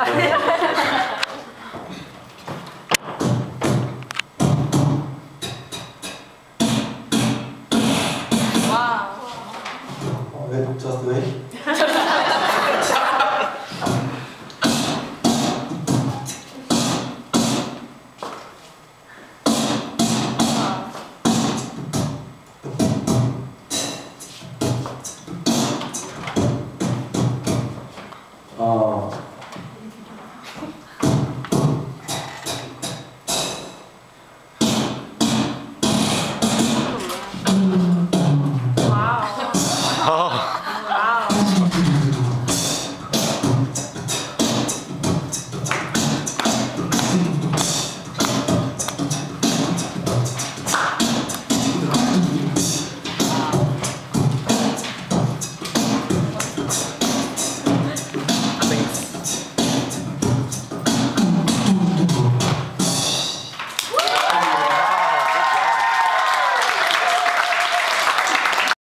wow. Just wait.